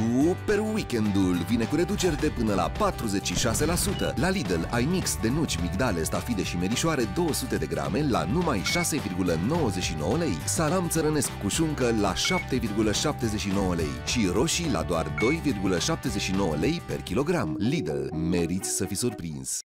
Super weekendul vine cu reduceri de până la 46%. La Lidl ai mix de nuci, migdale, stafide și merișoare 200 de grame la numai 6,99 lei. Salam țărănesc cu șuncă la 7,79 lei și roșii la doar 2,79 lei per kilogram. Lidl, meriți să fii surprins!